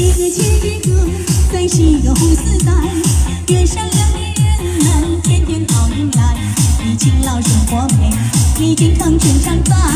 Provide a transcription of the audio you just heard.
一个接一个，再系个红丝带，愿善良的人们天天好运来，你勤劳生活美，你健康春常在。